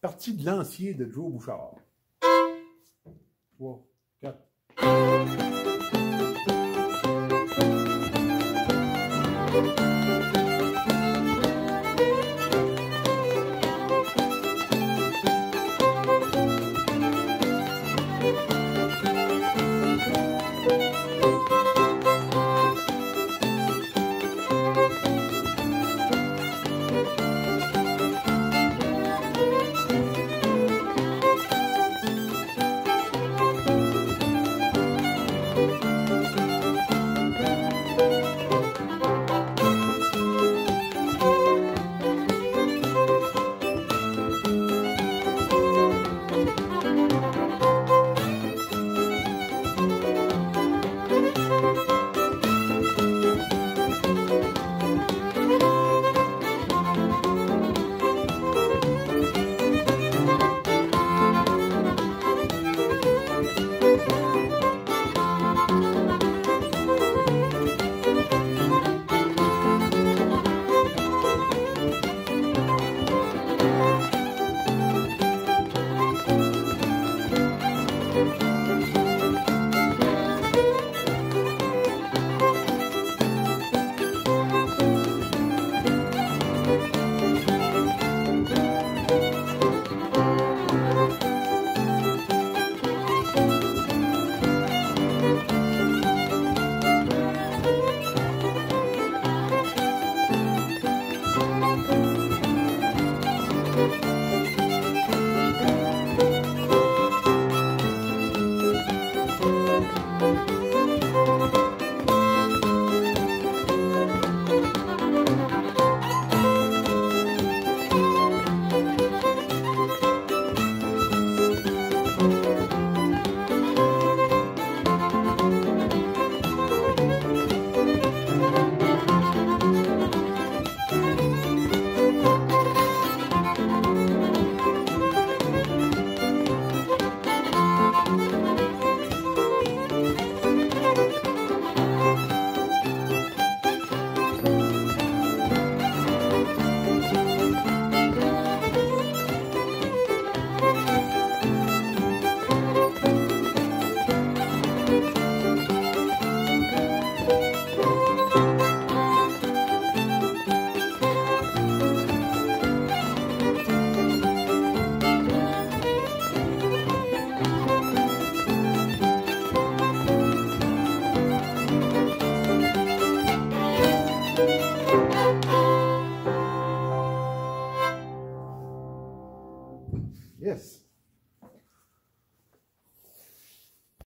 Partie de lancier de Joe Bouchard. 3, 4. Yes.